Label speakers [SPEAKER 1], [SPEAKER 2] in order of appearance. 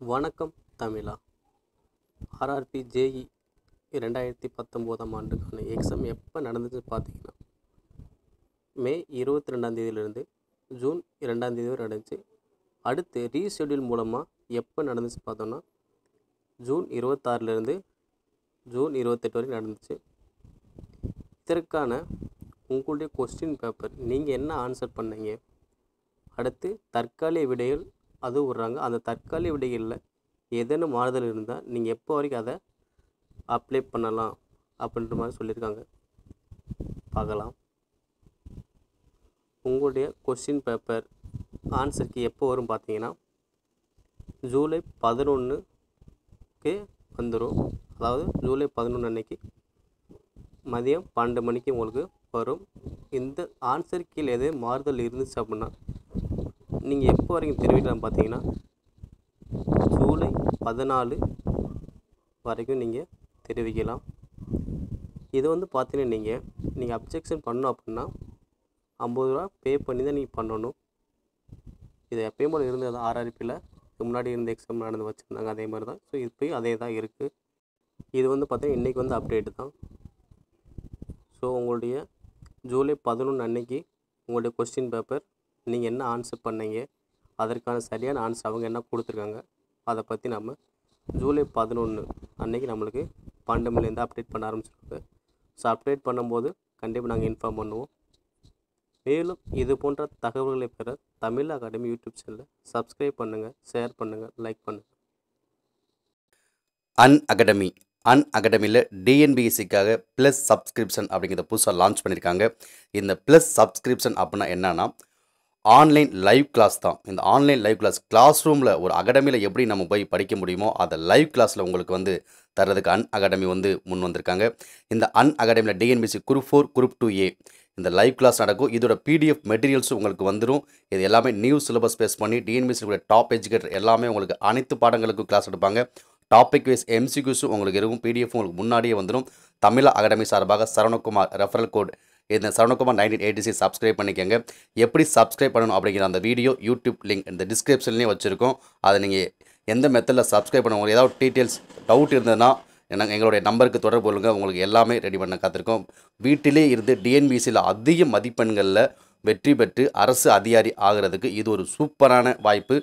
[SPEAKER 1] வணக்கம் தமிழா. RRB JE ரெண்டாயிரத்தி பத்தொம்போதாம் ஆண்டுக்கான எக்ஸாம் எப்போ நடந்துச்சு பார்த்தீங்கன்னா மே இருபத்தி ரெண்டாந்தேதியிலேருந்து ஜூன் ரெண்டாந்தேதி வரை நடந்துச்சு. அடுத்து ரீஷெடியூல் மூலமாக எப்போ நடந்துச்சு பார்த்தோன்னா ஜூன் இருபத்தாறுலேருந்து ஜூன் இருபத்தெட்டு வரைக்கும் நடந்துச்சு. இதற்கான உங்களுடைய கொஸ்டின் பேப்பர் நீங்கள் என்ன ஆன்சர் பண்ணீங்க? அடுத்து தற்காலிக விடைகள் அது விட்றாங்க. அந்த தற்காலிக விடைகளில் ஏதேனும் மாறுதல் இருந்தால் நீங்கள் எப்போ வரைக்கும் அதை அப்ளை பண்ணலாம் அப்படின்ற மாதிரி சொல்லியிருக்காங்க. பார்க்கலாம். உங்களுடைய கொஸ்டின் பேப்பர் ஆன்சருக்கு எப்போ வரும் பார்த்தீங்கன்னா ஜூலை பதினொன்றுக்கு வந்துடும் அதாவது ஜூலை பதினொன்று அன்னைக்கு மதியம் பன்னெண்டு மணிக்கு உங்களுக்கு வரும். இந்த ஆன்சர் கீழே எது மாறுதல் இருந்துச்சு அப்படின்னா நீங்கள் எப்போ வரைக்கும் தெரிவிக்கலாம் பார்த்தீங்கன்னா ஜூலை பதினாலு வரைக்கும் நீங்கள் தெரிவிக்கலாம். இது வந்து பார்த்தீங்கன்னா நீங்கள் நீங்கள் அப்ஜெக்ஷன் பண்ணோம் அப்படின்னா ஐம்பது ரூபா பே பண்ணி தான் நீங்கள் பண்ணணும். இது எப்பயும் போல் இருந்தது ஆர்ஆர்பியில் முன்னாடி இருந்த எக்ஸாம் நடந்து வச்சுருந்தாங்க அதே மாதிரி தான். ஸோ இப்போயும் அதே தான் இருக்குது இது வந்து பார்த்தீங்கன்னா இன்றைக்கி வந்து அப்டேட்டு தான். ஸோ உங்களுடைய ஜூலை பதினொன்று அன்னைக்கு உங்களுடைய கொஸ்டின் பேப்பர் நீங்கள் என்ன ஆன்சர் பண்ணீங்க? அதற்கான சரியான ஆன்சர் அவங்க என்ன கொடுத்துருக்காங்க? அதை பற்றி நம்ம ஜூலை பதினொன்று அன்னைக்கு நம்மளுக்கு பன்னெண்டு மணிலேருந்து அப்டேட் பண்ண ஆரம்பிச்சிருக்கு ஸோ அப்டேட் பண்ணும்போது கண்டிப்பாக நாங்கள் இன்ஃபார்ம் பண்ணுவோம். மேலும் இது போன்ற தகவல்களை பெற தமிழ் அகாடமி யூடியூப் சேனலை சப்ஸ்கிரைப் பண்ணுங்கள் ஷேர் பண்ணுங்கள் லைக் பண்ணுங்கள்
[SPEAKER 2] அன் அகாடமி அன் அகாடமியில் டிஎன்பிஎஸ்சிக்காக ப்ளஸ் சப்ஸ்கிரிப்ஷன் அப்படிங்கிறத புதுசாக லான்ச் பண்ணியிருக்காங்க இந்த ப்ளஸ் சப்ஸ்கிரிப்ஷன் அப்படின்னா என்னன்னா ஆன்லைன் லைவ் கிளாஸ் தான். இந்த ஆன்லைன் லைவ் கிளாஸ் கிளாஸ் ரூமில் ஒரு அகாடமியில் எப்படி நம்ம போய் படிக்க முடியுமோ அதை லைவ் கிளாஸில் உங்களுக்கு வந்து தர்றதுக்கு அன் அகாடமி வந்து முன் வந்திருக்காங்க. இந்த அன் அகாடமியில் TNPSC group four group two A இந்த லைவ் கிளாஸ் நடக்கும். இதோட பிடிஎஃப் மெட்டீரியல்ஸும் உங்களுக்கு வந்துடும் இது எல்லாமே நியூ சிலபஸ் பேஸ் பண்ணி டிஎன்பிசியோட டாப் எஜுகேட்டர் எல்லாமே உங்களுக்கு அனைத்து பாடங்களுக்கும் கிளாஸ் எடுப்பாங்க. டாபிக் வைஸ் எம்சிக்யூஸும் உங்களுக்கு இருக்கும். பிடிஎஃப் உங்களுக்கு முன்னாடியே வந்துடும் தமிழ் அகாடமி சார்பாக சரவணகுமார் ரெஃபரல் கோட் இந்த Saravanakumar nineteen eighty six subscribe பண்ணிக்கோங்க. எப்படி சப்ஸ்கிரைப் பண்ணணும் அப்படிங்கிற அந்த வீடியோ யூடியூப் லிங்க் இந்த டிஸ்கிரிப்ஷன்லேயும் வச்சுருக்கோம். அதை நீங்கள் எந்த மெத்தடில் சப்ஸ்கிரைப் பண்ண உங்களுக்கு ஏதாவது டீட்டெயில்ஸ் டவுட் இருந்ததுன்னா எனக்கு எங்களுடைய நம்பருக்கு தொடர்பு கொள்ளுங்கள் உங்களுக்கு எல்லாமே ரெடி பண்ண காத்திருக்கோம். வீட்டிலே இருந்து டிஎன்பிசியில் அதிக மதிப்பெண்களில் வெற்றி பெற்று அரசு அதிகாரி ஆகிறதுக்கு இது ஒரு சூப்பரான வாய்ப்பு.